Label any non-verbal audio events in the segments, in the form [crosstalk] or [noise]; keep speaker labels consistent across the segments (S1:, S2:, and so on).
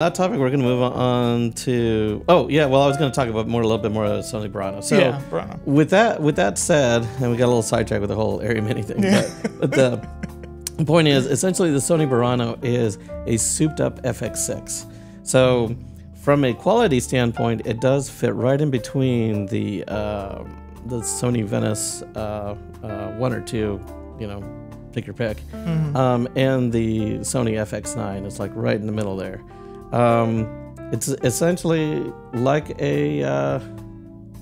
S1: that topic, we're going to move on to. Oh yeah, well, I was going to talk about more a little bit more of Sony Burano. So
S2: yeah, Burano.
S1: with that, with that said, and we got a little sidetracked with the whole Arri Mini thing.
S2: Yeah.
S1: But, [laughs] but the point is, essentially, the Sony Burano is a souped-up FX6. So from a quality standpoint, it does fit right in between the uh, the Sony Venice uh, uh, one or two, you know, pick your pick, um, and the Sony FX9 is like right in the middle there. Um, it's essentially like a. Uh,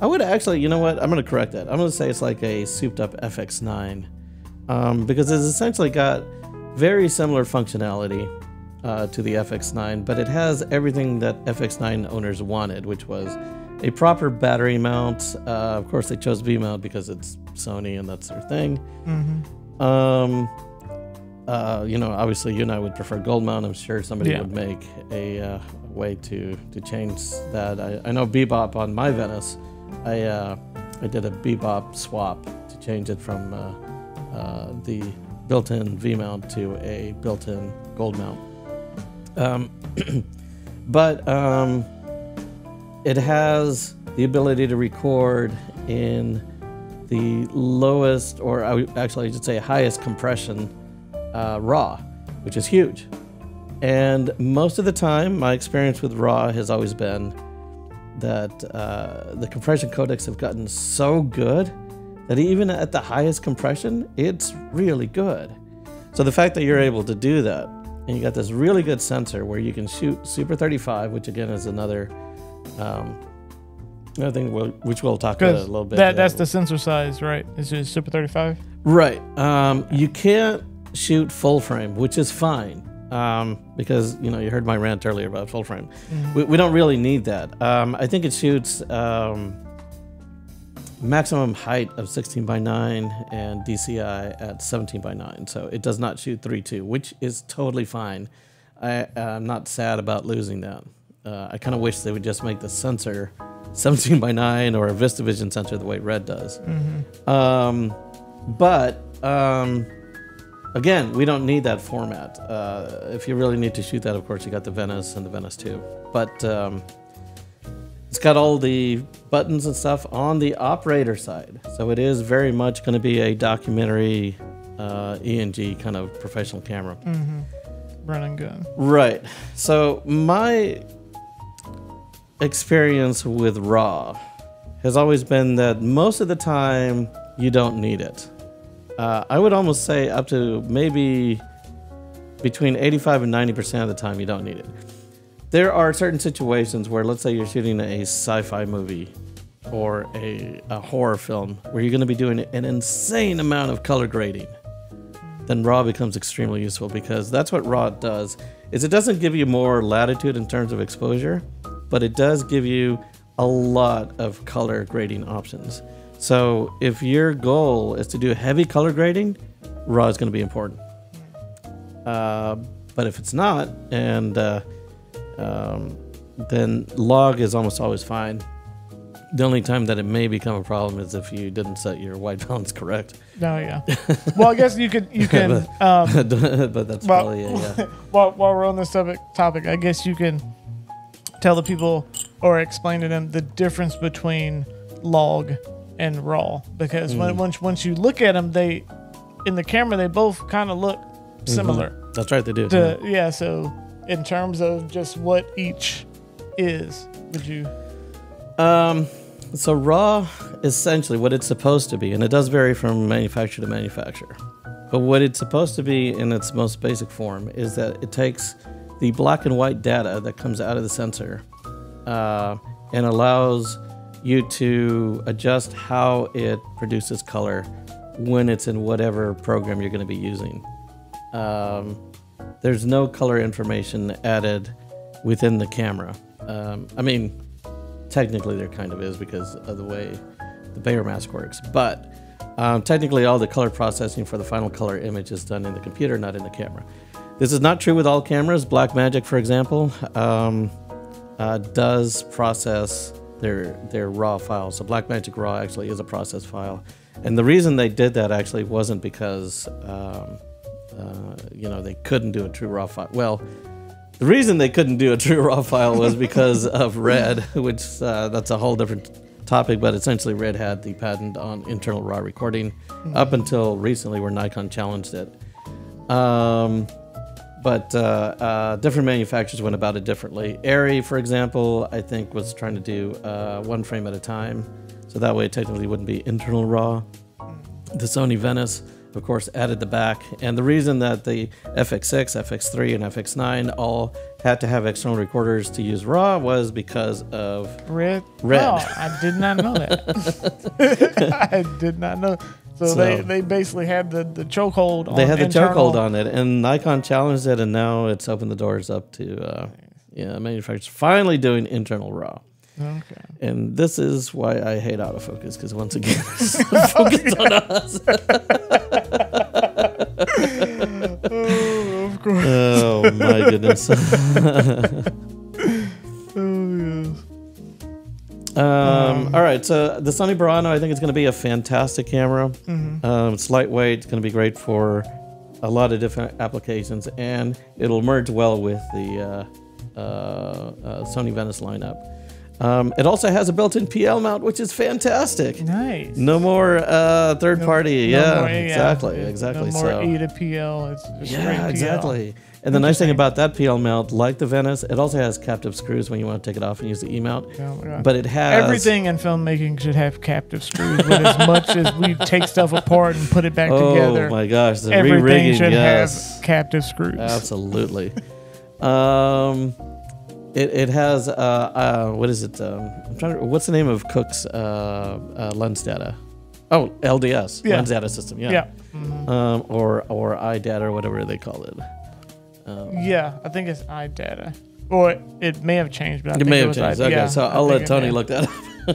S1: I would actually, you know what? I'm going to correct that. I'm going to say it's like a souped up FX9 um, because it's essentially got very similar functionality uh, to the FX9, but it has everything that FX9 owners wanted, which was a proper battery mount. Uh, of course, they chose V mount because it's Sony and that's their thing.
S2: Mm-hmm.
S1: Um, uh, you know, obviously, you and I would prefer gold mount. I'm sure somebody
S2: Yeah.
S1: would make a uh, way to to change that. I, I know Bebob on my Venice. I uh, I did a Bebob swap to change it from uh, uh, the built-in V mount to a built-in gold mount. Um, [clears throat] but um, it has the ability to record in the lowest, or I would- actually I should say highest compression uh, RAW, which is huge. And most of the time, my experience with RAW has always been that uh, the compression codecs have gotten so good that even at the highest compression, it's really good. So the fact that you're able to do that, and you got this really good sensor where you can shoot Super 35, which again is another um, another thing we'll, which we'll talk about a little bit.
S2: that that's the sensor size, right? It's just Super 35.
S1: Right. Um, you can't shoot full frame, which is fine. Um, because you know you heard my rant earlier about full frame. We, we don't really need that. Um, I think it shoots um, maximum height of 16 by 9 and DCI at 17 by 9. So it does not shoot 3.2, which is totally fine. I, I'm not sad about losing that. Uh, I kind of wish they would just make the sensor [laughs] 17 by 9 or a VistaVision sensor the way Red does. Um, but um, again, we don't need that format. Uh, if you really need to shoot that, of course, you got the Venice and the Venice 2. But um, it's got all the buttons and stuff on the operator side. So it is very much going to be a documentary uh, ENG kind of professional camera.
S2: Mm-hmm. Run and gun.
S1: Right. So my experience with RAW has always been that most of the time you don't need it. Uh, I would almost say up to maybe between 85 and 90% of the time you don't need it. There are certain situations where, let's say, you're shooting a sci fi movie or a, a horror film where you're going to be doing an insane amount of color grading then raw becomes extremely useful because that's what raw does is it doesn't give you more latitude in terms of exposure but it does give you a lot of color grading options so if your goal is to do heavy color grading raw is going to be important uh, but if it's not and uh, um, then log is almost always fine the only time that it may become a problem is if you didn't set your white [laughs] balance correct
S2: Oh yeah. well, I guess you could you [laughs] can um, [laughs]
S1: but that's
S2: Well-
S1: probably a, yeah.
S2: while while we're on this topic topic, I guess you can tell the people or explain to them the difference between log and raw because when
S1: Mm.
S2: once once you look at them, they in the camera they both kind of look similar.
S1: That's right, they do.
S2: To yeah, so in terms of just what each is, would you?
S1: Um, so raw, essentially, what it's supposed to be, and it does vary from manufacturer to manufacturer, but what it's supposed to be in its most basic form is that it takes the black and white data that comes out of the sensor uh, and allows you to adjust how it produces color when it's in whatever program you're going to be using. Um, there's no color information added within the camera. Um, I mean, technically there kind of is because of the way the Bayer mask works, but um, technically all the color processing for the final color image is done in the computer, not in the camera. This is not true with all cameras. Blackmagic, for example, um, uh, does process their their raw files. So Blackmagic RAW actually is a process file, and the reason they did that actually wasn't because um, uh, you know they couldn't do a true raw file. Well, the reason they couldn't do a [laughs] true raw file was because of Red, [laughs] which uh, that's a whole different topic. But essentially, Red had the patent on internal raw recording up until recently, where Nikon challenged it. Um, but uh, uh, different manufacturers went about it differently. Arri, for example, I think was trying to do uh, one frame at a time, so that way it technically wouldn't be internal raw. The Sony Venice, of course, added the back, and the reason that the FX6, FX3, and FX9 all had to have external recorders to use RAW was because of
S2: Red.
S1: Red.
S2: Oh, I did not know that. [laughs] [laughs] I did not know. So, they,
S1: So-
S2: they basically had the, the chokehold on
S1: they had the chokehold on it, and Nikon challenged it, and now it's opened the doors up to uh, yeah manufacturers finally doing internal RAW.
S2: Okay.
S1: And this is why I hate autofocus because once [laughs] again, it's focused on us. [laughs] [laughs]
S2: Oh, of course.
S1: Oh my goodness. Right, so the Sony Burano, I think it's going to be a fantastic camera.
S2: Mm-hmm.
S1: Um, it's lightweight. It's going to be great for a lot of different applications, and it'll merge well with the uh, uh, uh, Sony Venice lineup. Um, it also has a built-in PL mount, which is fantastic.
S2: Nice.
S1: No more uh, third party.
S2: No
S1: yeah,
S2: more-
S1: exactly,
S2: yeah,
S1: exactly.
S2: No more
S1: so.
S2: E to PL. It's
S1: Yeah,
S2: PL.
S1: exactly. And the nice thing about that PL mount, like the Venice, it also has captive screws when you want to take it off and use the E mount.
S2: Oh.
S1: But it has
S2: Everything in filmmaking should have captive screws. But as much as we take stuff apart and put it back
S1: Oh
S2: together, oh
S1: my gosh, the
S2: everything
S1: re-rigging,
S2: should
S1: yes,
S2: have captive screws.
S1: absolutely. um, it, it has uh, uh, what is it? Um, I'm trying to. What's the name of Cooke's uh, uh, lens data? Oh, LDS
S2: Yeah.
S1: lens data system. Yeah.
S2: yeah. Mhm.
S1: Um, or or iData or whatever they call it. Um,
S2: Yeah, I think it's iData. Or it may have changed, but I
S1: it
S2: think
S1: may
S2: it
S1: have
S2: was
S1: changed.
S2: I-
S1: Okay,
S2: yeah,
S1: so I'll let Tony look that up.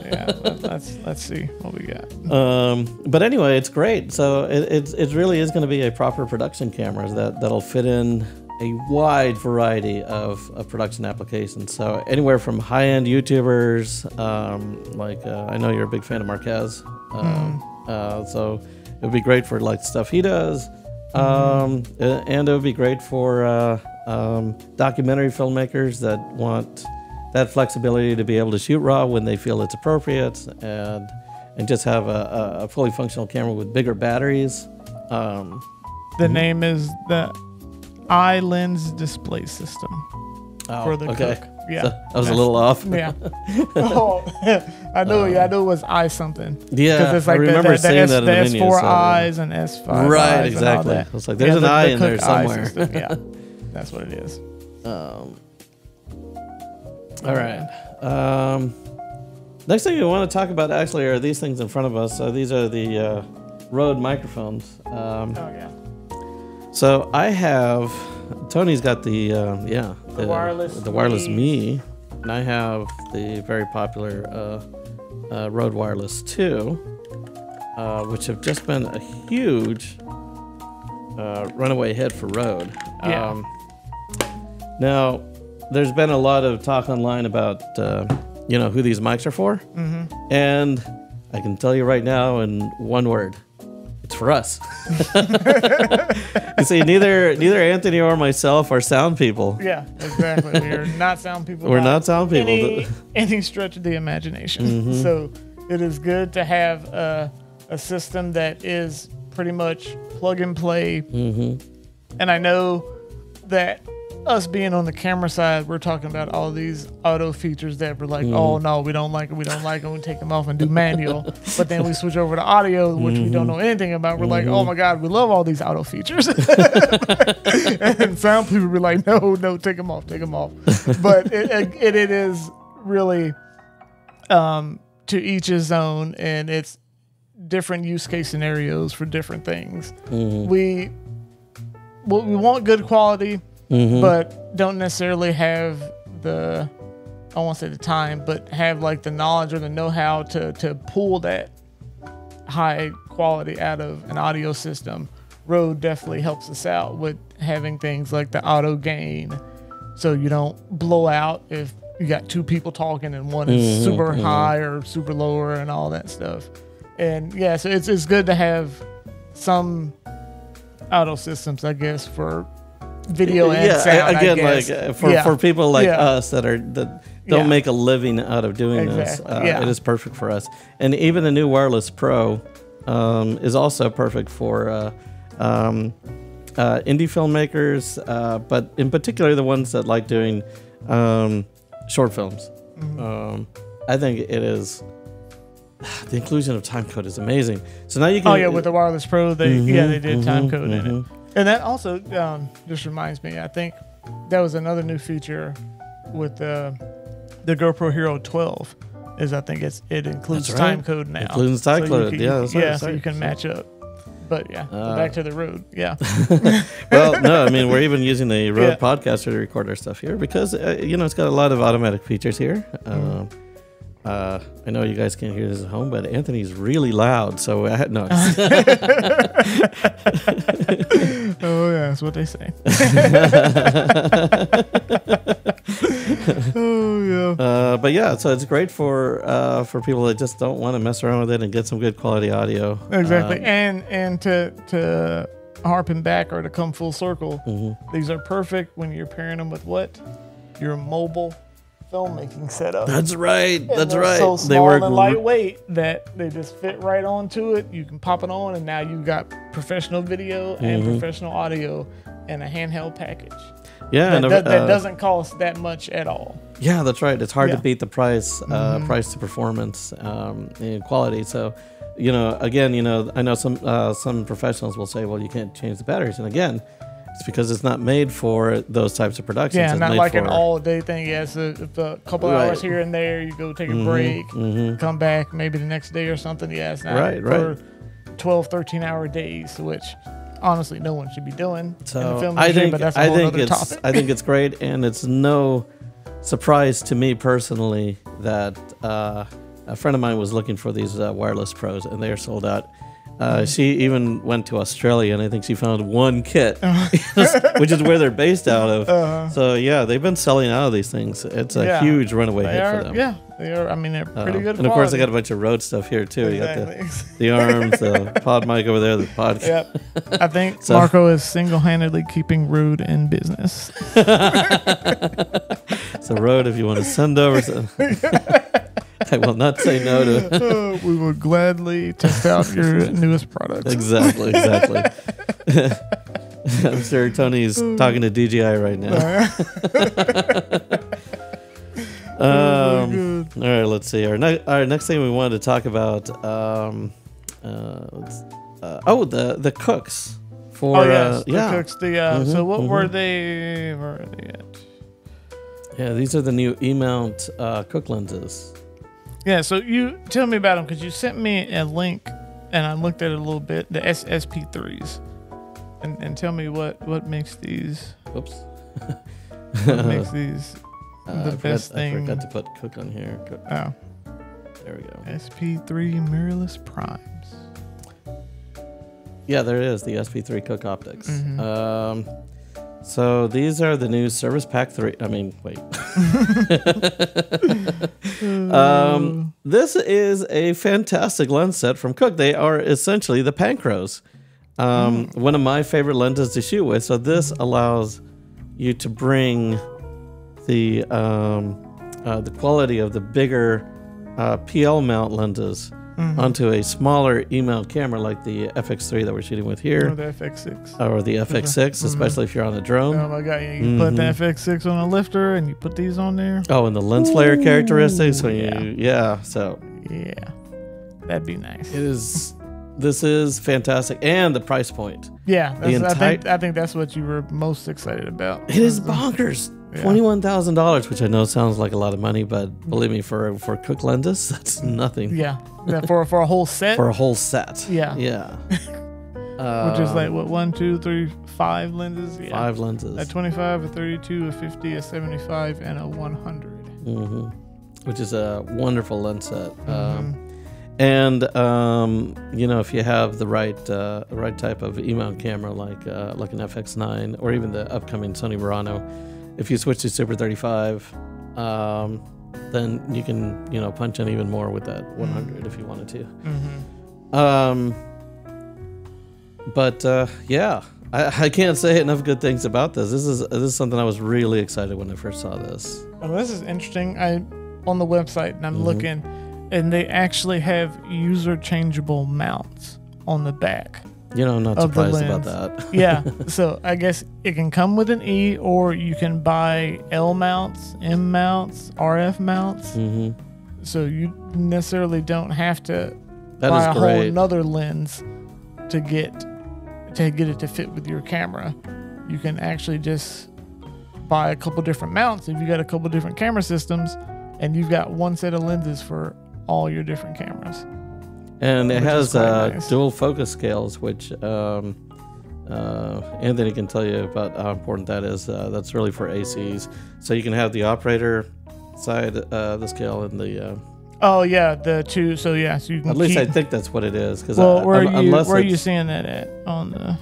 S2: yeah, [laughs] let- let's let's see what we got.
S1: Um, but anyway, it's great. So it, it's it really is going to be a proper production camera that that'll fit in a wide variety of, of production applications. So anywhere from high end YouTubers, um, like uh, I know you're a big fan of Marques, um, uh, so it would be great for like stuff he does, um, uh, and it would be great for uh, um, documentary filmmakers that want that flexibility to be able to shoot raw when they feel it's appropriate and and just have a, a- a fully functional camera with bigger batteries. Um,
S2: The name is the iLens display system
S1: oh,
S2: for the
S1: okay.
S2: Cooke. Yeah,
S1: So I was a little off.
S2: yeah. [laughs] oh, [laughs] I know. yeah, I knew it was I something.
S1: Yeah,
S2: Because it's like
S1: I remember
S2: the, the, the,
S1: seeing
S2: S,
S1: that in
S2: the
S1: the menu.
S2: S4
S1: so-
S2: eyes and S5
S1: Right,
S2: eyes
S1: exactly.
S2: that.
S1: It's like there's
S2: Yeah,
S1: an
S2: the
S1: in there somewhere.
S2: system, Yeah, [laughs] that's what it is.
S1: Um, all right. Um, next thing we want to talk about actually are these things in front of us. So these are the uh, Rode microphones. Um,
S2: Oh yeah.
S1: so I have Tony's got the uh, yeah
S2: The wireless
S1: the wireless
S2: Me.
S1: me, and I have the very popular uh, uh, Rode Wireless Two, uh, which have just been a huge uh, runaway hit for Rode.
S2: Yeah.
S1: Um, now, there's been a lot of talk online about uh, you know who these mics are for,
S2: Mm-hmm.
S1: and I can tell you right now in one word. It's for us. you see, neither neither Anthony or myself are sound people.
S2: Yeah, exactly. we are not sound people.
S1: We're not sound people.
S2: Any, any stretch of the imagination.
S1: Mm-hmm.
S2: So it is good to have a, a system that is pretty much plug and play.
S1: hmm
S2: And I know that us being on the camera side, we're talking about all these auto features that we're like, oh
S1: Mm-hmm.
S2: no, we don't like it, we don't like it, we take them off and do manual. but then we switch over to audio, which we
S1: Mm-hmm.
S2: don't know anything about. We're like, oh my god, we love all these auto features. [laughs] and sound people be like, no, no, take them off, take them off. but it, it, it is really um, to each his own, and it's different use case scenarios for different things.
S1: hmm
S2: We well, we want good quality,
S1: hmm
S2: but don't necessarily have the I won't say the time, but have like the knowledge or the know-how to to pull that high quality out of an audio system. Rode definitely helps us out with having things like the auto gain, so you don't blow out if you got two people talking and one is
S1: Mhm,
S2: super
S1: mhm.
S2: high or super lower and all that stuff. And yeah, so it's it's good to have some auto systems, I guess, for video and
S1: yeah,
S2: sound.
S1: again, like uh, for,
S2: yeah.
S1: for people like
S2: Yeah.
S1: us that are that don't make a living out of doing this, uh, it is perfect for us. And even the new wireless Pro um, is also perfect for uh, um, uh, indie filmmakers, uh, but in particular the ones that like doing um, short films.
S2: Mm-hmm.
S1: Um, I think it is. [sighs] The inclusion of time code is amazing. So now you can.
S2: Oh yeah, with the wireless pro, they yeah they did time
S1: mhm,
S2: code in it,
S1: mhm.
S2: And that also um, just reminds me. I think that was another new feature with the the GoPro Hero 12. Is I think it's it includes
S1: right.
S2: time code now.
S1: Includes time
S2: you
S1: code,
S2: can-
S1: yeah, that's right,
S2: so you can match up. But yeah,
S1: Uh,
S2: back to the Rode. Yeah, [laughs]
S1: well, no, I mean we're even using the [laughs] Rode
S2: Yeah.
S1: Podcaster to record our stuff here because uh, you know it's got a lot of automatic features here. Um, uh, I know you guys can't hear this at home, but Anthony's really loud, so I had no. [laughs]
S2: oh yeah, that's what they say. [laughs] oh yeah.
S1: uh, but yeah, so it's great for uh, for people that just don't want to mess around with it and get some good quality audio.
S2: Exactly,
S1: Um,
S2: and and to to harpen back or to come full circle,
S1: mhm.
S2: these are perfect when you're pairing them with what your mobile filmmaking setup.
S1: That's right.
S2: And
S1: That's right.
S2: So
S1: they
S2: small
S1: work.
S2: and lightweight that they just fit right onto it. You can pop it on, and now you've got professional video and
S1: Mhm.
S2: professional audio in a handheld package.
S1: yeah,
S2: That,
S1: and,
S2: that, that
S1: uh,
S2: doesn't cost that much at all.
S1: Yeah, that's right. It's hard
S2: Yeah.
S1: to beat the price, uh,
S2: Mhm.
S1: price to performance um, and quality. So, you know, again, you know, I know some uh, some professionals will say, well, you can't change the batteries, and again, it's because it's not made for those types of productions.
S2: Yeah,
S1: it's
S2: not like an all day thing. Yes, a, if a couple
S1: Right.
S2: hours here and there, you go take a
S1: Mhm,
S2: break,
S1: mhm.
S2: come back maybe the next day or something. Yeah, it's not
S1: Right,
S2: for 12, 13 hour days, which honestly no one should be doing
S1: So
S2: film
S1: I think
S2: but that's a
S1: I think it's
S2: topic.
S1: I think it's great, and it's no surprise to me personally that uh, a friend of mine was looking for these uh, wireless pros, and they are sold out. Uh, she even went to Australia, and I think she found one kit, [laughs] [laughs] which is where they're based out of.
S2: Uh-huh.
S1: So yeah, they've been selling out of these things. It's a
S2: Yeah.
S1: huge runaway
S2: They
S1: hit
S2: are,
S1: for them.
S2: yeah, they are. I mean, they're
S1: Uh,
S2: pretty good.
S1: and of course, I
S2: quality.
S1: got a bunch of Rode stuff here too. You got the, [laughs] the arms, the pod mic over there, the podcast.
S2: Yep. I think
S1: So-
S2: Marco is single handedly keeping Rode in business.
S1: So Rode, if you want to send over, some, I will not say no to. [laughs]
S2: We will gladly test out your [laughs] newest product.
S1: Exactly, exactly. [laughs] I'm sure Tony's talking to DJI right now.
S2: Oh,
S1: Um, all right, let's see. Our, ne- our next thing we wanted to talk about. Um, uh, uh, oh, the the Cookes for
S2: oh yes,
S1: uh,
S2: the
S1: yeah
S2: Cookes. The uh, so
S1: Mhm,
S2: what were
S1: mhm.
S2: they? Where are they at?
S1: yeah these are the new E mount uh, Cooke lenses.
S2: Yeah. So you tell me about them because you sent me a link and I looked at it a little bit. The SSP3s, and and tell me what what makes these
S1: Oops.
S2: what [laughs] makes these
S1: Uh,
S2: the
S1: I, forgot,
S2: best
S1: I forgot to put Cooke on here. Cooke.
S2: oh
S1: There we go.
S2: SP3 mirrorless primes.
S1: Yeah, there it is. The SP3 Cooke Optics.
S2: Mhm.
S1: Um, so these are the new Service Pack 3. I mean, wait. [laughs] um, this is a fantastic lens set from Cooke. They are essentially the Panchros. Um, One of my favorite lenses to shoot with. So this allows you to bring the um, uh, the quality of the bigger uh, PL mount lenses
S2: Mhm.
S1: onto a smaller E-mount camera like the FX3 that we're shooting with here.
S2: Or the FX6.
S1: or the FX6,
S2: Mhm.
S1: especially if you're on a drone.
S2: Oh my god! You can put the
S1: Mhm.
S2: FX6 on a lifter, and you put these on there.
S1: Oh, and the lens flare characteristics when
S2: yeah.
S1: you yeah. So
S2: Yeah, that'd be nice.
S1: it is. This is fantastic, and the price point.
S2: Yeah, that's, I
S1: entire-
S2: think I think that's what you were most excited about.
S1: It is bonkers.
S2: Yeah.
S1: Twenty-one thousand dollars, which I know sounds like a lot of money, but believe me, for for Cooke lenses, [laughs] that's nothing
S2: Yeah, yeah, for for a whole set,
S1: for a whole set.
S2: Yeah.
S1: yeah. [laughs]
S2: which is like
S1: Um,
S2: what one, two, three, five lenses. Yeah.
S1: five lenses.
S2: A 25, a 32, a 50, a 75, and a 100.
S1: hmm Which is a wonderful lens set.
S2: Mhm.
S1: Um, and um, you know, if you have the right uh, right type of E-mount camera, like uh, like an FX9 or even the upcoming Sony Burano, if you switch to Super 35, um, then you can you know punch in even more with that 100 if you wanted to.
S2: hmm
S1: Um, but uh, yeah, I, I can't say enough good things about this. This is this is something I was really excited when I first saw this.
S2: Oh, this is interesting. I on the website and I'm
S1: Mhm.
S2: looking, and they actually have user changeable mounts on the back.
S1: You know, I'm not surprised about that.
S2: Yeah, [laughs] so I guess it can come with an E, or you can buy L mounts, M mounts, RF mounts.
S1: hmm
S2: So you necessarily don't have to
S1: That
S2: buy a whole another lens to get to get it to fit with your camera. You can actually just buy a couple different mounts if you got a couple different camera systems, and you've got one set of lenses for all your different cameras.
S1: And it has uh,
S2: nice.
S1: dual focus scales, which um, uh, Anthony can tell you about how important that is. Uh, that's really for ACs, so you can have the operator side uh, the scale and the. Uh,
S2: Oh yeah, the two. So yeah, so you can
S1: at least
S2: keep,
S1: I think that's what it is. Because
S2: Well, where are you where are you seeing that at on the?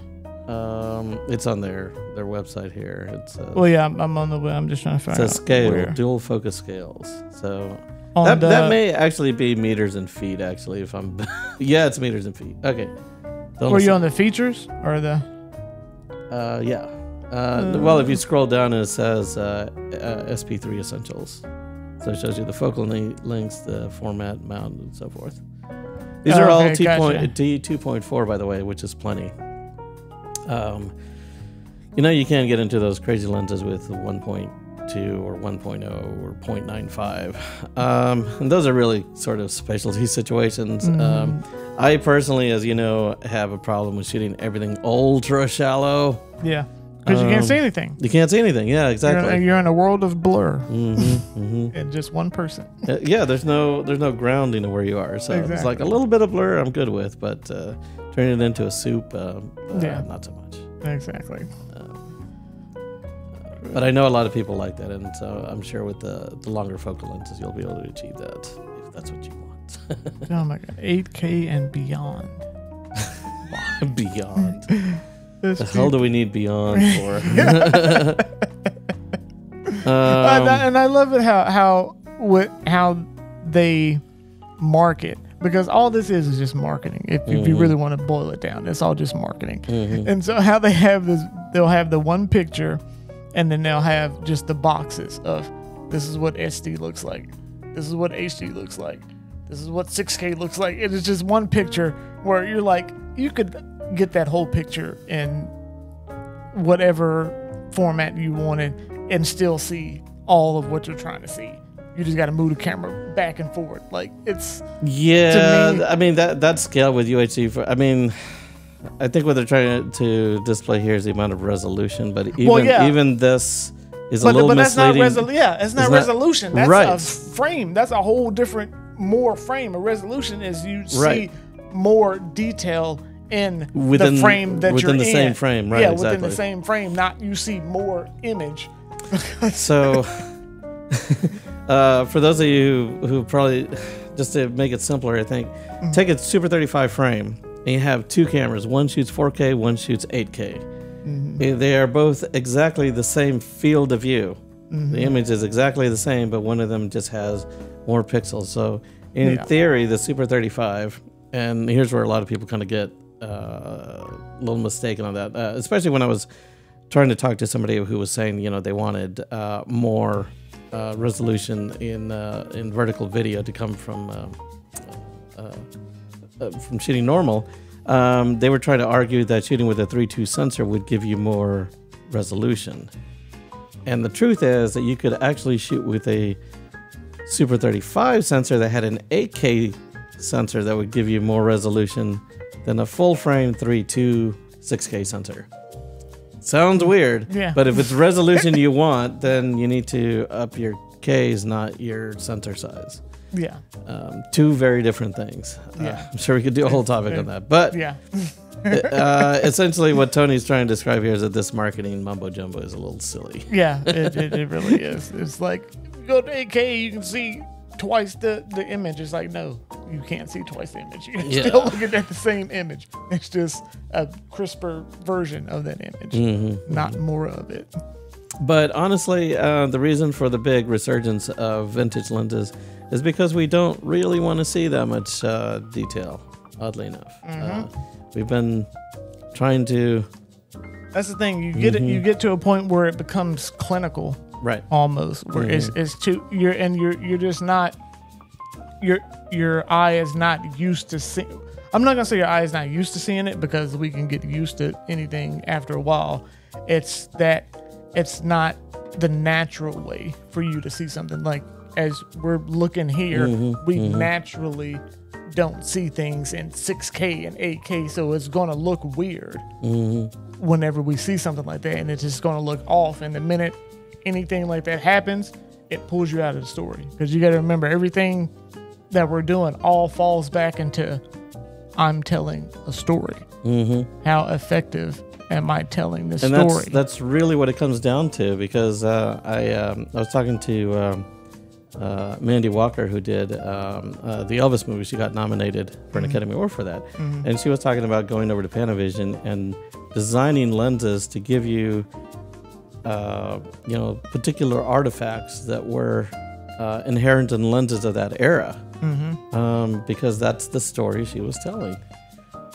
S1: um, it's on their their website here. It's uh,
S2: Well, yeah, I'm, I'm on the web. I'm just trying to
S1: it
S2: find
S1: says
S2: out
S1: scale,
S2: where.
S1: dual focus scales. So
S2: On
S1: that,
S2: the,
S1: that may actually be meters and feet. Actually, if I'm, [laughs] yeah, it's meters and feet. Okay. Don't
S2: were you on the features or the?
S1: Uh, yeah. Uh, well, if you scroll down it says uh, uh, SP3 Essentials, so it shows you the focal lengths, the format, mount, and so forth. These
S2: Oh,
S1: are all
S2: okay,
S1: T
S2: gotcha.
S1: Point four, by the way, which is plenty. Um, you know, you can't get into those crazy lenses with 1.2 or 1.0 or 0.95. Um, and those are really sort of specialty situations. Um,
S2: Mm,
S1: I personally, as you know, have a problem with shooting everything ultra shallow.
S2: yeah, because you can't
S1: um,
S2: see anything.
S1: You can't see anything. Yeah,
S2: You're
S1: exactly.
S2: you're in a world of blur
S1: hmm hmm [laughs]
S2: and just one person.
S1: Uh, yeah, there's no there's no grounding of where you are, so it's like a little bit of blur. I'm good with, but uh, turning it into a soup, uh, uh,
S2: Yeah.
S1: not so much.
S2: Exactly.
S1: But I know a lot of people like that, and so I'm sure with the, the longer focal lenses, you'll be able to achieve that if that's what you want.
S2: Oh my god, 8K and beyond. [laughs]
S1: beyond. [laughs] The hell do we need beyond [laughs] for? Um,
S2: that- and I love it how how what how they market because all this is is just marketing. If, if you
S1: Mhm.
S2: really want to boil it down, it's all just marketing.
S1: mhm.
S2: And so how they have this, they'll have the one picture, and then they'll have just the boxes of this is what SD looks like, this is what HD looks like, this is what 6K looks like. It is just one picture where you're like you could get that whole picture in whatever format you wanted and still see all of what you're trying to see. You just got to move the camera back and forth. Like it's
S1: Yeah,
S2: me-
S1: I mean that that scale with UHD. For, I mean, I think what they're trying to display here is the amount of resolution, but even
S2: Well, yeah.
S1: even this is a
S2: but,
S1: little
S2: but that's not
S1: misleading.
S2: resolution. Yeah, it's not
S1: It's not-
S2: resolution. That's
S1: right.
S2: a frame. That's a whole different more frame. A resolution is you
S1: Right.
S2: see more detail in
S1: Within-
S2: the frame that
S1: within
S2: you're in.
S1: Within the same frame, right,
S2: Yeah, within the same frame. Not you see more image. [laughs]
S1: so, [laughs] uh, for those of you who, who probably, just to make it simpler, I think,
S2: Mm-hmm.
S1: take a Super 35 frame and you have two cameras. One shoots 4K, one shoots 8K.
S2: Mm-hmm.
S1: Eh, They are both exactly the same field of view.
S2: Mm-hmm.
S1: The image is exactly the same, but one of them just has more pixels. So, in
S2: Yeah.
S1: theory, the Super 35, and here's where a lot of people kind of get uh, a little mistaken on that, uh, especially when I was trying to talk to somebody who was saying, you know, they wanted uh, more uh, resolution in uh, in vertical video to come from uh, from shooting normal. Um, they were trying to argue that shooting with a 3.2 sensor would give you more resolution. And the truth is that you could actually shoot with a Super 35 sensor that had an 8K sensor that would give you more resolution than a full frame 3.2 6K sensor. Sounds weird,
S2: Yeah.
S1: but if it's resolution [laughs] you want, then you need to up your Ks, not your sensor size.
S2: Yeah,
S1: Um, two very different things. Uh,
S2: Yeah.
S1: I'm sure we could do a whole topic on that. But
S2: yeah,
S1: uh, essentially, what Tony's trying to describe here is that this marketing mumbo jumbo is a little silly.
S2: yeah. It, it, it really is. It's like you go to 8K, you can see twice the the image. It's like no, you can't see twice the image. You're
S1: Yeah.
S2: still looking at the same image. It's just a crisper version of that image,
S1: Mm-hmm.
S2: not more of it.
S1: But honestly, uh, the reason for the big resurgence of vintage lenses is because we don't really want to see that much uh, detail, oddly enough. Uh, we've been trying to
S2: That's the thing. You get it. You get to a point where it becomes clinical
S1: Right.
S2: almost, where it's it's too you're and you're you're just not your your eye is not used to seeing. I'm not gonna say your eye is not used to seeing it because we can get used to anything after a while. It's that it's not the natural way for you to see something. Like as we're looking here, mm-hmm, we mm-hmm. naturally don't see things in 6K and 8K, so it's gonna look weird mm-hmm. whenever we see something like that, and it's just gonna look off. And the minute anything like that happens, it pulls you out of the story because you got to remember everything that we're doing all falls back into I'm telling a story. Mm-hmm. How effective am I telling this
S1: and
S2: story?
S1: that's that's really what it comes down to because uh, I um, I was talking to um, uh, Mandy Walker who did um, uh, the Elvis movie. She got nominated for an Academy Award for that, and she was talking about going over to Panavision and designing lenses to give you uh, you know particular artifacts that were uh, inherent in lenses of that era um, because that's the story she was telling.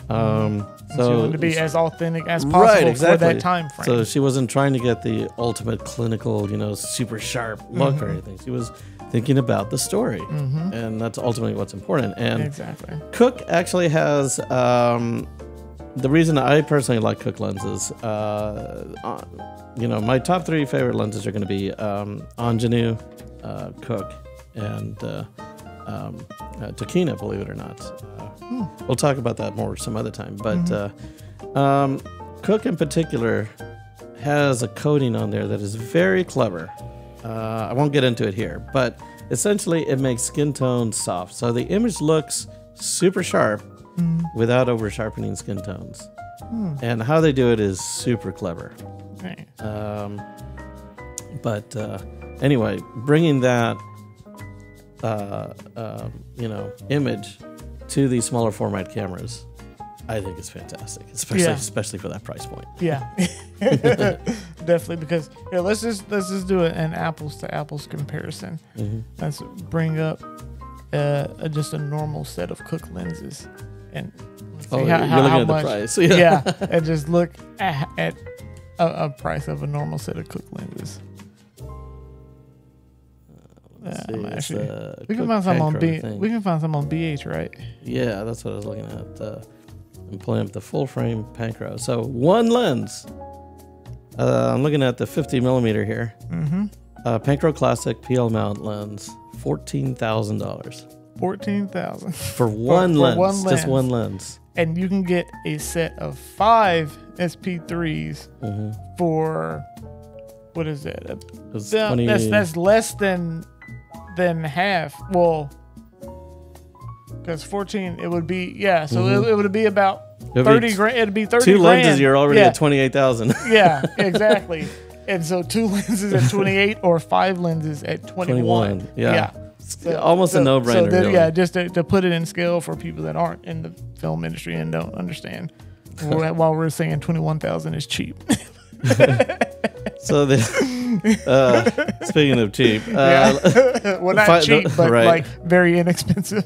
S1: Um,
S2: she
S1: so
S2: wanted to be as authentic as possible
S1: right,
S2: for that time frame.
S1: So she wasn't trying to get the ultimate clinical, you know, super sharp look or anything. She was thinking about the story, and that's ultimately what's important. And
S2: exactly.
S1: Cooke actually has um, the reason I personally like Cooke lenses. Uh, uh, you know, my top three favorite lenses are going to be um, Angénieux, uh, Cooke, and uh, um, uh, Tokina. Believe it or not, uh, we'll talk about that more some other time. But uh, um, Cooke in particular has a coating on there that is very clever. Uh, I won't get into it here, but essentially it makes skin tone soft. So the image looks super sharp without over sharpening skin tones. And how they do it is super clever.
S2: Right.
S1: Um, but uh, anyway, bringing that, uh, um, you know, image to these smaller format cameras, I think is fantastic, especially
S2: Yeah.
S1: especially for that price point.
S2: Yeah, [laughs] definitely. Because let's just let's just do an apples to apples comparison.
S1: Mm-hmm.
S2: Let's bring up uh, a, just a normal set of Cooke lenses, and
S1: Oh,
S2: how-
S1: you're
S2: how-
S1: looking
S2: how
S1: at the price. [laughs]
S2: Yeah.
S1: Yeah.
S2: and just look at, at a, a price of a normal set of Cooke lenses.
S1: See,
S2: I'm actually-
S1: uh,
S2: We can find some on B. We can find some on BH, right?
S1: Yeah, that's what I was looking at. Uh, I'm pulling up the full frame Panchro. So one lens. Uh, I'm looking at the 50 millimeter here.
S2: Mm-hmm.
S1: Uh, Panchro Classic PL mount lens, fourteen thousand dollars
S2: Fourteen thousand,
S1: for one
S2: for
S1: lens.
S2: one
S1: Just
S2: lens.
S1: one lens.
S2: and you can get a set of five SP3s
S1: hmm
S2: for what is that? A
S1: 20,
S2: that's that's less than than half. Well, because fourteen, it would be yeah. So
S1: Mhm.
S2: it, it would be about
S1: It'd
S2: thirty grand. It'd be thirty.
S1: Two
S2: grand.
S1: lenses, you're already
S2: yeah,
S1: at twenty eight thousand. [laughs]
S2: yeah, [laughs] exactly. And so two [laughs] lenses at twenty eight or five lenses at twenty one.
S1: 21, yeah.
S2: So-
S1: Almost a no brainer.
S2: So that-
S1: really.
S2: yeah, just to, to put it in scale for people that aren't in the film industry and don't understand. While we're saying twenty one thousand is cheap.
S1: So the [laughs] uh, speaking of cheap, uh,
S2: Yeah. [laughs] well, not
S1: fi-
S2: cheap, but [laughs]
S1: right.
S2: like very inexpensive.